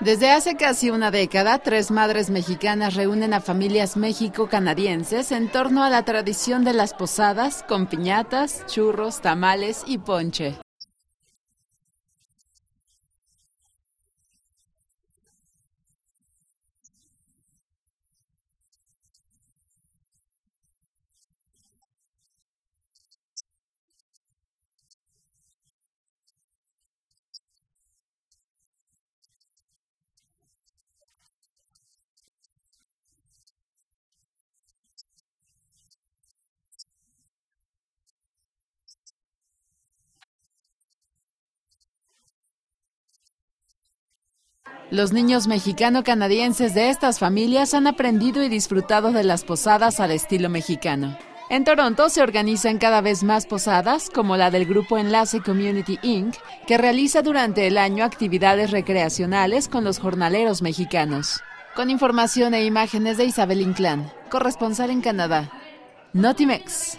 Desde hace casi una década, tres madres mexicanas reúnen a familias méxico-canadienses en torno a la tradición de las posadas con piñatas, churros, tamales y ponche. Los niños mexicano-canadienses de estas familias han aprendido y disfrutado de las posadas al estilo mexicano. En Toronto se organizan cada vez más posadas, como la del grupo Enlace Community Inc., que realiza durante el año actividades recreacionales con los jornaleros mexicanos. Con información e imágenes de Isabel Inclán, corresponsal en Canadá. Notimex.